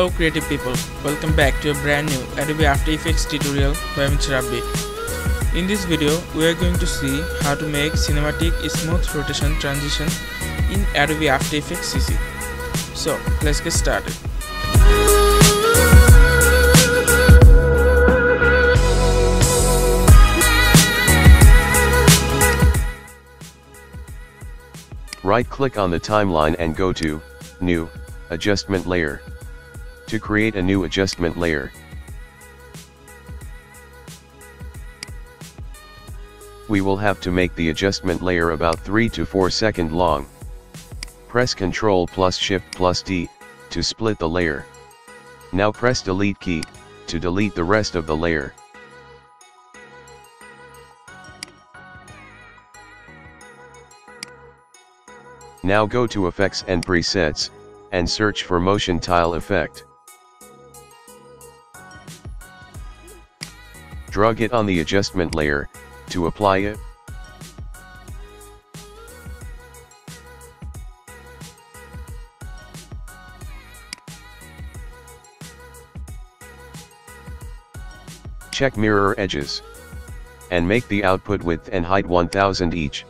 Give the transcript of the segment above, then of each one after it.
Hello creative people, welcome back to a brand new Adobe After Effects tutorial by Mr. Rabby. In this video, we are going to see how to make cinematic smooth rotation transition in Adobe After Effects CC. So, let's get started. Right-click on the timeline and go to, New, Adjustment Layer. To create a new adjustment layer, we will have to make the adjustment layer about 3 to 4 second long. Press Ctrl plus Shift plus D, to split the layer. Now press Delete key, to delete the rest of the layer. Now go to Effects and Presets, and search for Motion Tile Effect. Drag it on the adjustment layer, to apply it. Check mirror edges. And make the output width and height 1000 each.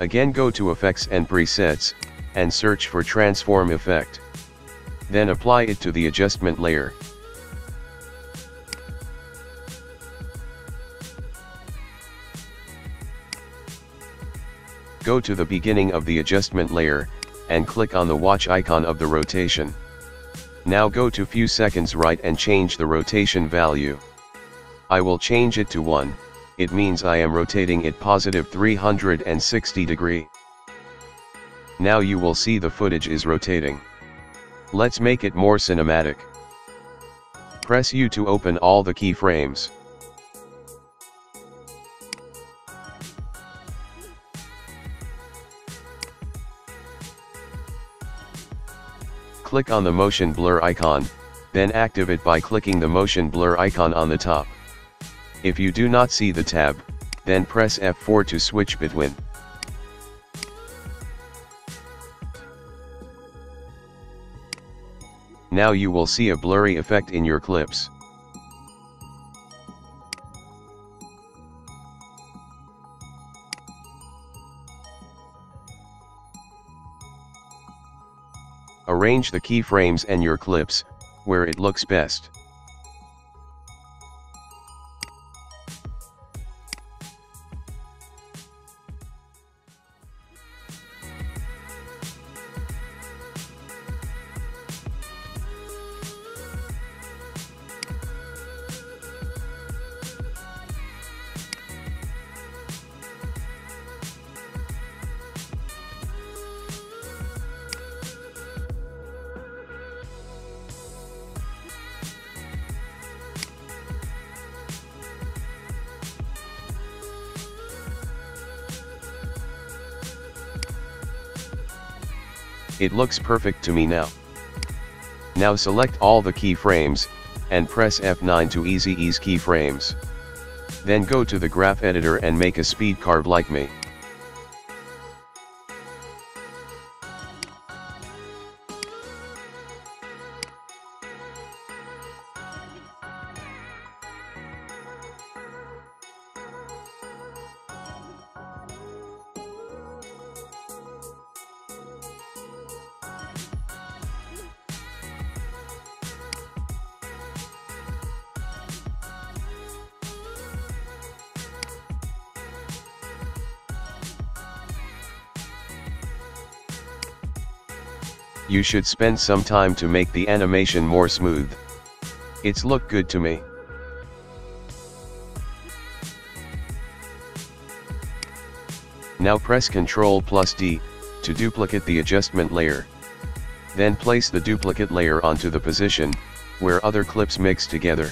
Again go to Effects and Presets, and search for Transform Effect. Then apply it to the adjustment layer. Go to the beginning of the adjustment layer, and click on the watch icon of the rotation. Now go to few seconds right and change the rotation value. I will change it to 1 it means I am rotating it positive 360 degree. Now you will see the footage is rotating. Let's make it more cinematic. Press U to open all the keyframes. Click on the motion blur icon, then active it by clicking the motion blur icon on the top. If you do not see the tab, then press F4 to switch between. Now you will see a blurry effect in your clips. Arrange the keyframes and your clips, where it looks best. It looks perfect to me now. Now select all the keyframes, and press F9 to easy ease keyframes. Then go to the graph editor and make a speed curve like me. You should spend some time to make the animation more smooth. It's look good to me. Now press Ctrl plus D, to duplicate the adjustment layer. Then place the duplicate layer onto the position, where other clips mix together.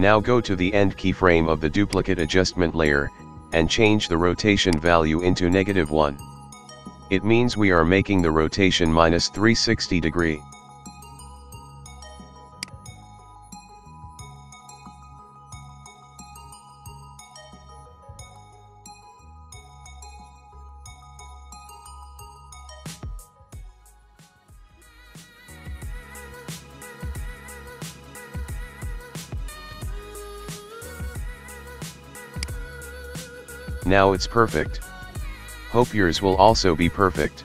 Now go to the end keyframe of the duplicate adjustment layer, and change the rotation value into negative 1. It means we are making the rotation minus 360 degree. Now it's perfect. Hope yours will also be perfect.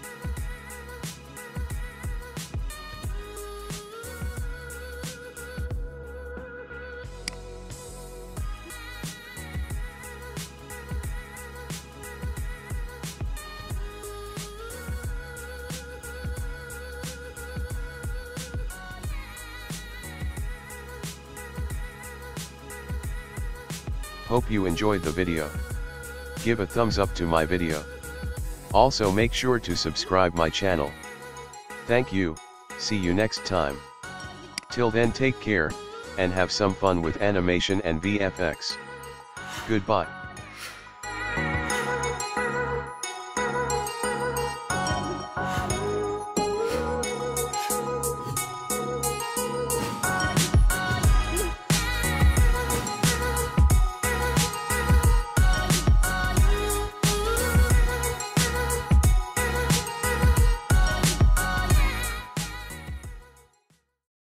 Hope you enjoyed the video. Give a thumbs up to my video. Also make sure to subscribe my channel. Thank you, see you next time. Till then take care, and have some fun with animation and VFX. Goodbye.